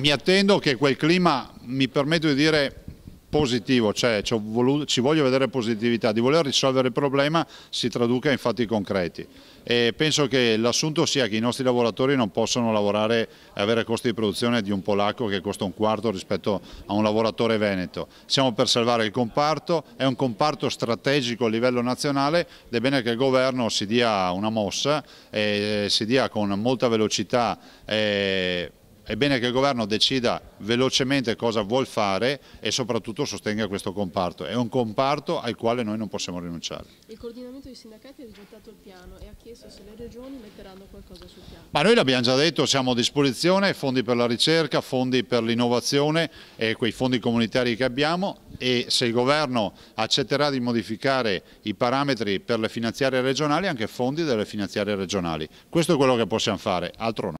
Mi attendo che quel clima, mi permetto di dire, positivo, cioè voluto, ci voglio vedere positività, di voler risolvere il problema si traduca in fatti concreti. E penso che l'assunto sia che i nostri lavoratori non possono lavorare e avere costi di produzione di un polacco che costa un quarto rispetto a un lavoratore veneto. Siamo per salvare il comparto, è un comparto strategico a livello nazionale ed è bene che il governo si dia una mossa e si dia con molta velocità eh, è bene che il governo decida velocemente cosa vuol fare e soprattutto sostenga questo comparto. È un comparto al quale noi non possiamo rinunciare. Il coordinamento dei sindacati ha rigettato il piano e ha chiesto se le regioni metteranno qualcosa sul piano. Ma noi l'abbiamo già detto, siamo a disposizione, fondi per la ricerca, fondi per l'innovazione e quei fondi comunitari che abbiamo e se il governo accetterà di modificare i parametri per le finanziarie regionali, anche fondi delle finanziarie regionali. Questo è quello che possiamo fare, altro no.